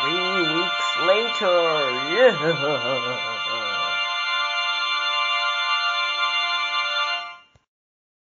Three weeks later. Yeah.